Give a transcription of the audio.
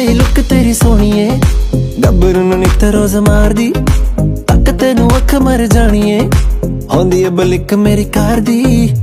ਜਿਹੀ ਲੁੱਕ ਤੇਰੀ ਸੋਹਣੀਏ ਗੱਭਰ ਨੂੰ ਨਿਕਤ ਰੋਜ਼ ਮਾਰਦੀ ਤੱਕ ਤੈਨੂੰ ਅੱਖ ਮਰ ਜਾਣੀਏ। ਹੁੰਦੀ ਏ ਬਲਿਕ ਮੇਰੀ ਕਾਰ ਦੀ।